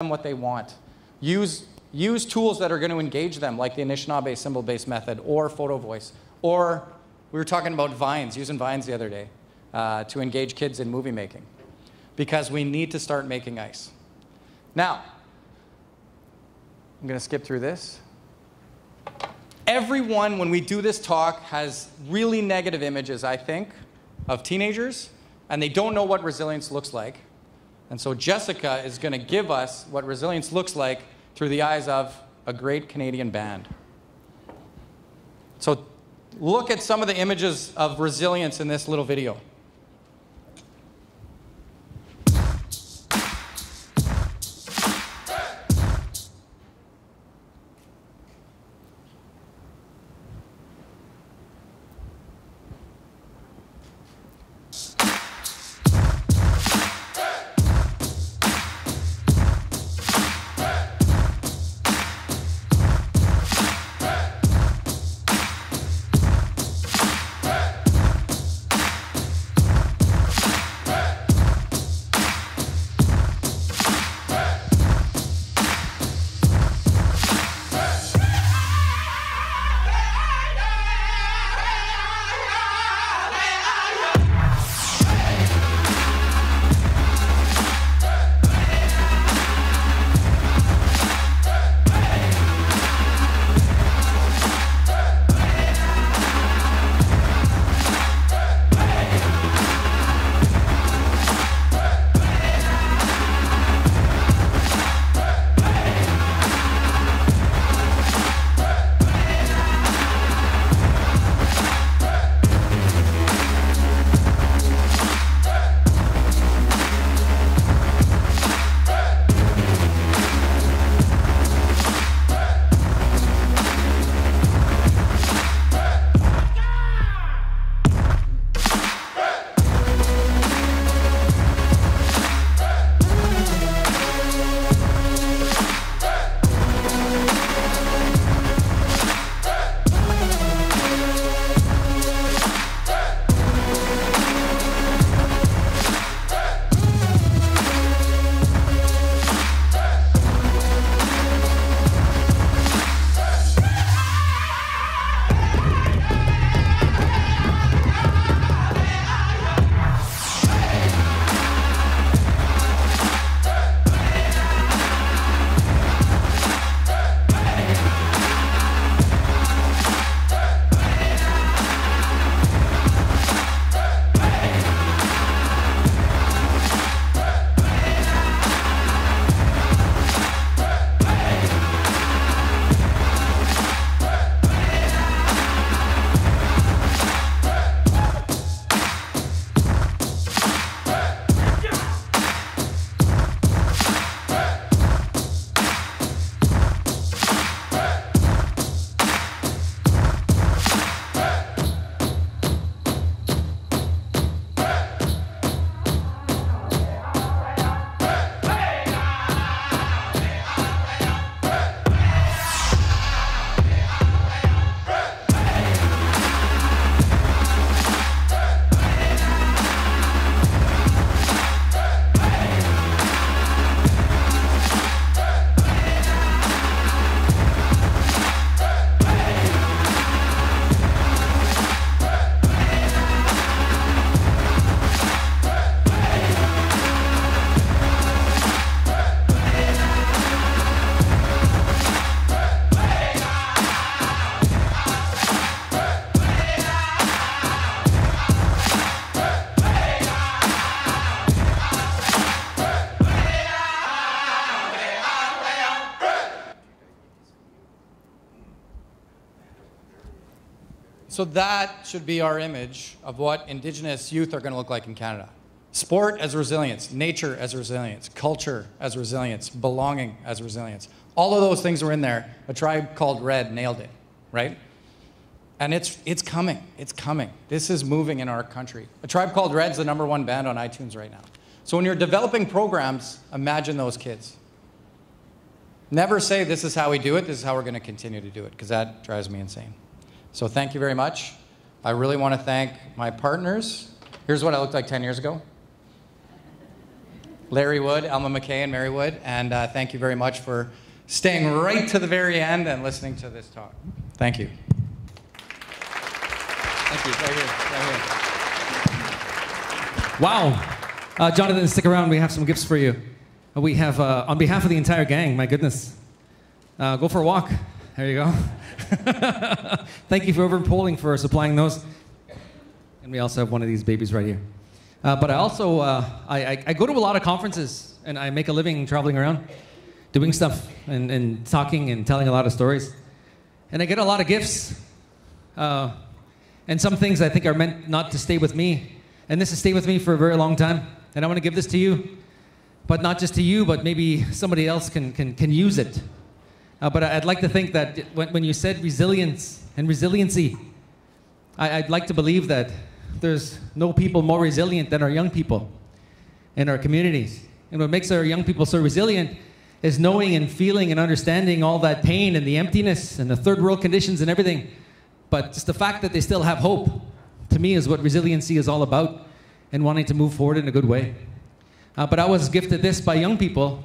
them what they want. Use, use tools that are going to engage them, like the Anishinaabe symbol-based method or photo voice. Or we were talking about vines, using vines the other day uh, to engage kids in movie making. Because we need to start making ice. Now, I'm going to skip through this. Everyone, when we do this talk, has really negative images, I think, of teenagers, and they don't know what resilience looks like. And so Jessica is going to give us what resilience looks like through the eyes of a great Canadian band. So look at some of the images of resilience in this little video. So that should be our image of what Indigenous youth are going to look like in Canada. Sport as resilience, nature as resilience, culture as resilience, belonging as resilience. All of those things were in there. A tribe called Red nailed it, right? And it's, it's coming. It's coming. This is moving in our country. A Tribe Called Red's the number one band on iTunes right now. So when you're developing programs, imagine those kids. Never say, this is how we do it, this is how we're going to continue to do it, because that drives me insane. So thank you very much. I really want to thank my partners. Here's what I looked like 10 years ago. Larry Wood, Elma McKay, and Mary Wood. And uh, thank you very much for staying right to the very end and listening to this talk. Thank you. Thank you. Right here. Right here. Wow. Uh, Jonathan, stick around. We have some gifts for you. We have, uh, on behalf of the entire gang, my goodness, uh, go for a walk. There you go. Thank you for Urban Poling for supplying those. And we also have one of these babies right here. Uh, but I also uh, I, I, I, go to a lot of conferences and I make a living traveling around, doing stuff and, and talking and telling a lot of stories. And I get a lot of gifts. Uh, and some things I think are meant not to stay with me. And this has stayed with me for a very long time. And I want to give this to you. But not just to you, but maybe somebody else can, can, can use it. Uh, but I'd like to think that when, when you said resilience and resiliency, I, I'd like to believe that there's no people more resilient than our young people in our communities. And what makes our young people so resilient is knowing and feeling and understanding all that pain and the emptiness and the third world conditions and everything. But just the fact that they still have hope, to me, is what resiliency is all about and wanting to move forward in a good way. Uh, but I was gifted this by young people,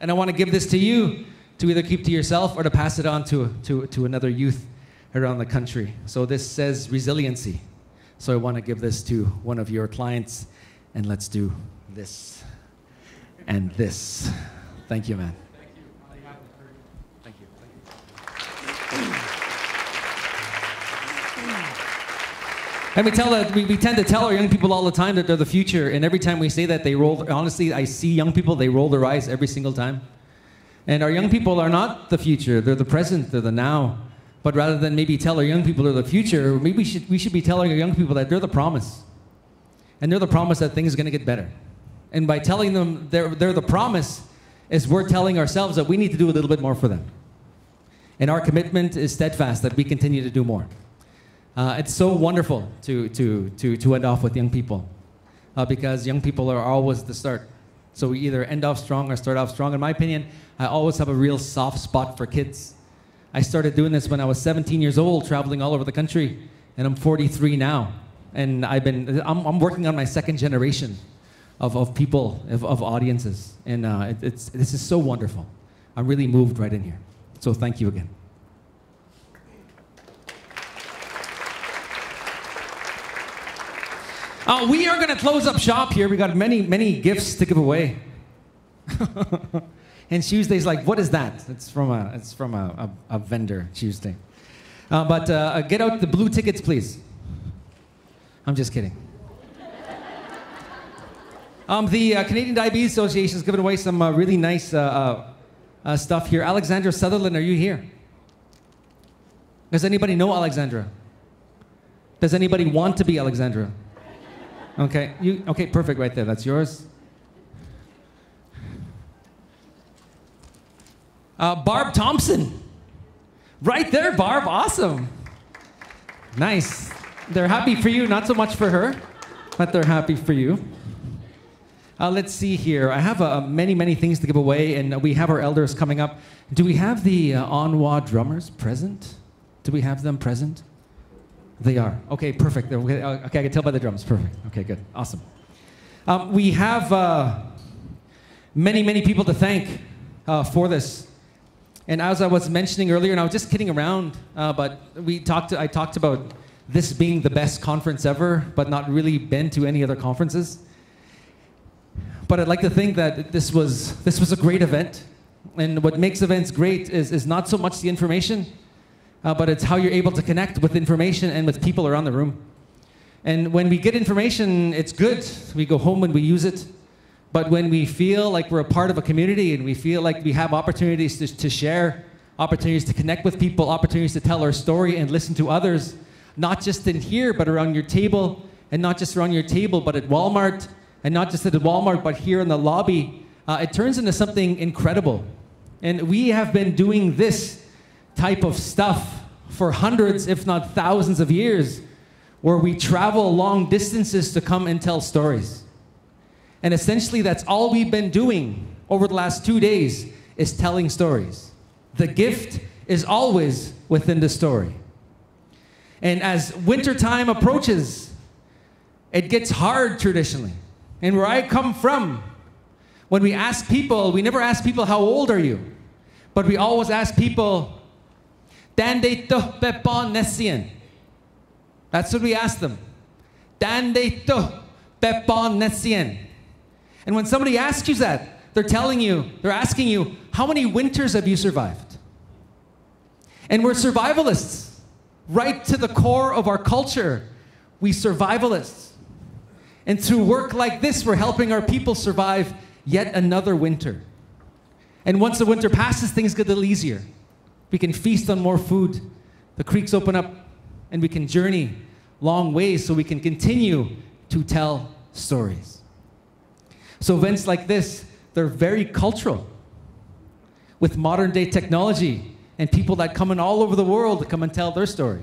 and I want to give this to you to either keep to yourself or to pass it on to, to, to another youth around the country. So this says resiliency. So I want to give this to one of your clients, and let's do this and this. Thank you, man. Thank you. Thank you. And we tell that we, we tend to tell our young people all the time that they're the future, and every time we say that, they roll. Honestly, I see young people; they roll their eyes every single time. And our young people are not the future; they're the present, they're the now. But rather than maybe tell our young people they're the future, maybe we should, we should be telling our young people that they're the promise. And they're the promise that things are going to get better. And by telling them they're, they're the promise, is we're telling ourselves that we need to do a little bit more for them. And our commitment is steadfast that we continue to do more. Uh, it's so wonderful to, to, to, to end off with young people uh, because young people are always the start. So we either end off strong or start off strong. In my opinion, I always have a real soft spot for kids. I started doing this when I was 17 years old, traveling all over the country, and I'm 43 now. And I've been, I'm, I'm working on my second generation of, of people, of, of audiences. And uh, it, it's, this is so wonderful. I'm really moved right in here. So thank you again. Uh, we are going to close up shop here. We got many, many gifts to give away. And Tuesday's like, what is that? It's from a, it's from a, a, a vendor, Tuesday. Uh, but uh, get out the blue tickets, please. I'm just kidding. Um, the uh, Canadian Diabetes Association is giving away some uh, really nice uh, uh, uh, stuff here. Alexandra Sutherland, are you here? Does anybody know Alexandra? Does anybody want to be Alexandra? Okay, you, okay, perfect right there. That's yours. Uh, Barb Thompson. Right there, Barb. Awesome. Nice. They're happy for you, not so much for her, but they're happy for you. Uh, let's see here. I have uh, many, many things to give away, and we have our elders coming up. Do we have the uh, Onwa drummers present? Do we have them present? They are. Okay, perfect. Okay, I can tell by the drums. Perfect. Okay, good. Awesome. Um, we have uh, many, many people to thank uh, for this. And as I was mentioning earlier, and I was just kidding around, uh, but we talked. I talked about this being the best conference ever, but not really been to any other conferences. But I'd like to think that this was this was a great event, and what makes events great is is not so much the information, uh, but it's how you're able to connect with information and with people around the room. And when we get information, it's good. We go home and we use it. But when we feel like we're a part of a community and we feel like we have opportunities to, to share, opportunities to connect with people, opportunities to tell our story and listen to others, not just in here, but around your table, and not just around your table, but at Walmart, and not just at Walmart, but here in the lobby, uh, it turns into something incredible. And we have been doing this type of stuff for hundreds, if not thousands of years, where we travel long distances to come and tell stories. And essentially, that's all we've been doing over the last two days is telling stories. The gift is always within the story. And as wintertime approaches, it gets hard traditionally. And where I come from, When we ask people, we never ask people, How old are you? But we always ask people, Dande to pepon nesien. That's what we ask them. Dande to pepon nesien. And when somebody asks you that, they're telling you, they're asking you, How many winters have you survived? And we're survivalists, right to the core of our culture. We survivalists. And through work like this, we're helping our people survive yet another winter. And once the winter passes, things get a little easier. We can feast on more food, the creeks open up, and we can journey long ways so we can continue to tell stories. So, events like this, they're very cultural. With modern day technology, and people that come in all over the world to come and tell their story.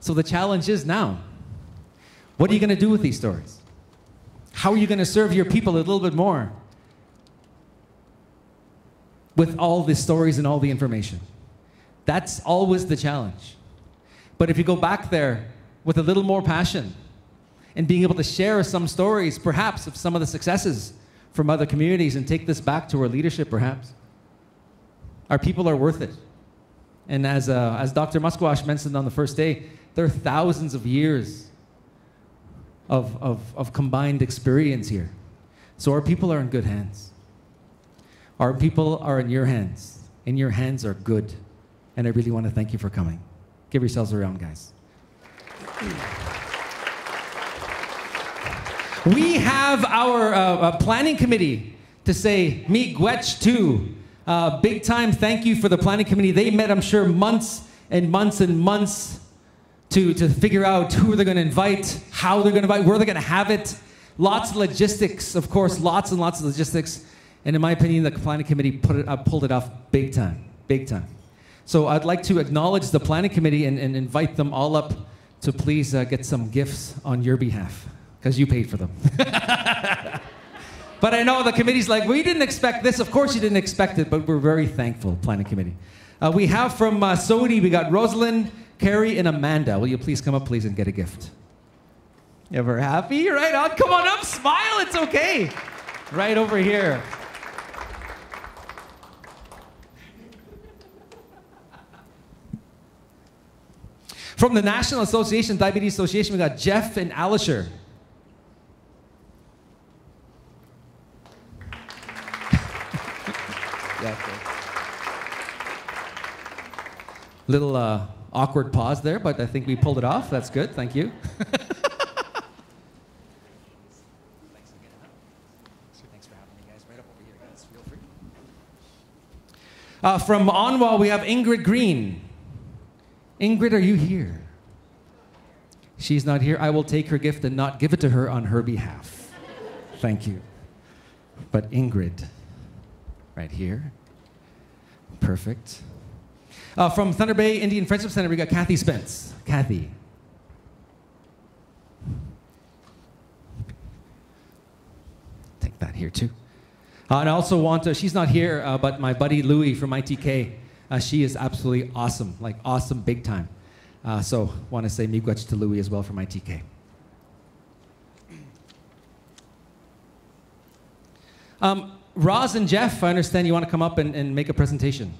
So the challenge is now what are you going to do with these stories? How are you going to serve your people a little bit more with all the stories and all the information? That's always the challenge. But if you go back there with a little more passion and being able to share some stories, perhaps of some of the successes from other communities, and take this back to our leadership, perhaps, our people are worth it. And as, uh, as Dr. Musquash mentioned on the first day, there are thousands of years of, of, of combined experience here. So our people are in good hands. Our people are in your hands, and your hands are good. And I really want to thank you for coming. Give yourselves a round, guys. We have our uh, uh, planning committee to say, miigwech too. Uh, big time thank you for the planning committee. They met, I'm sure, months and months and months to, to figure out who they're going to invite, how they're going to invite, where they're going to have it. Lots of logistics, of course, lots and lots of logistics. And in my opinion, the planning committee put it, uh, pulled it off big time, big time. So I'd like to acknowledge the planning committee and, and invite them all up to please uh, get some gifts on your behalf, because you paid for them. But I know the committee's like, we didn't expect this. Of course you didn't expect it, but we're very thankful, planning committee. Uh, we have from uh, SOADI, we got Rosalind, Carrie, and Amanda. Will you please come up, please, and get a gift? Ever happy? Right on. Come on up, smile. It's okay. Right over here. From the National Association, Diabetes Association, we got Jeff and Alisher. Little uh, awkward pause there, but I think we pulled it off. That's good. Thank you. Uh, from Onwa, we have Ingrid Green. Ingrid, are you here? She's not here. I will take her gift and not give it to her on her behalf. Thank you. But Ingrid, right here. Perfect. Uh, from Thunder Bay Indian Friendship Center, we got Kathy Spence. Kathy. Take that here too. Uh, and I also want to, she's not here, uh, but my buddy Louie from ITK, uh, she is absolutely awesome, like awesome big time. Uh, so want to say miigwech to Louie as well from ITK. Um, Roz and Jeff, I understand you want to come up and, and make a presentation.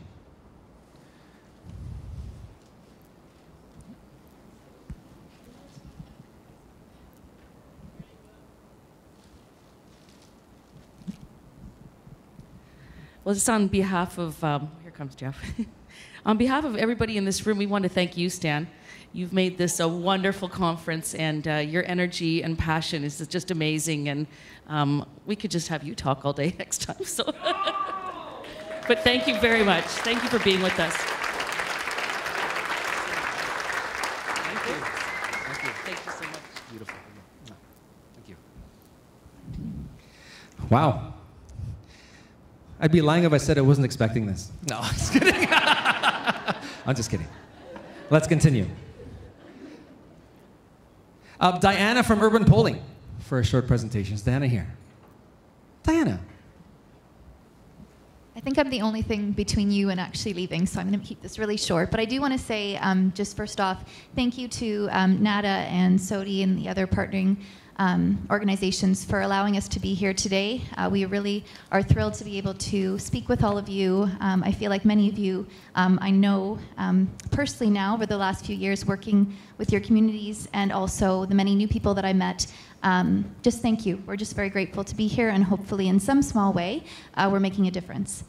Well, just on behalf of, um, comes Jeff. on behalf of everybody in this room, we want to thank you, Stan. You've made this a wonderful conference, and uh, your energy and passion is just amazing. And um, we could just have you talk all day next time. So, but thank you very much. Thank you for being with us. Thank you. Thank you. Thank you so much. Beautiful. Thank you. Wow. I'd be lying if I said I wasn't expecting this. No, I'm just kidding. I'm just kidding. Let's continue. Uh, Diana from Urban Poling for a short presentation. Is Diana here? Diana. I think I'm the only thing between you and actually leaving, so I'm going to keep this really short. But I do want to say, um, just first off, thank you to um, NADA and SOADI and the other partnering um, organizations for allowing us to be here today. Uh, we really are thrilled to be able to speak with all of you. Um, I feel like many of you um, I know um, personally now over the last few years working with your communities and also the many new people that I met. Um, just thank you. We're just very grateful to be here, and hopefully, in some small way, uh, we're making a difference.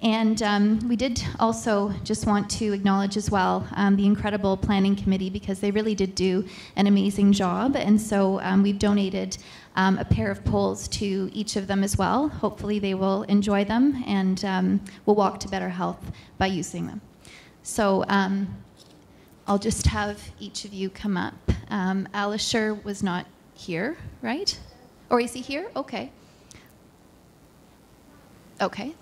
And um, we did also just want to acknowledge as well um, the incredible planning committee because they really did do an amazing job. And so um, we've donated um, a pair of poles to each of them as well. Hopefully, they will enjoy them and um, will walk to better health by using them. So um, I'll just have each of you come up. Um, Alisher was not here, right? Or is he here? Okay. Okay,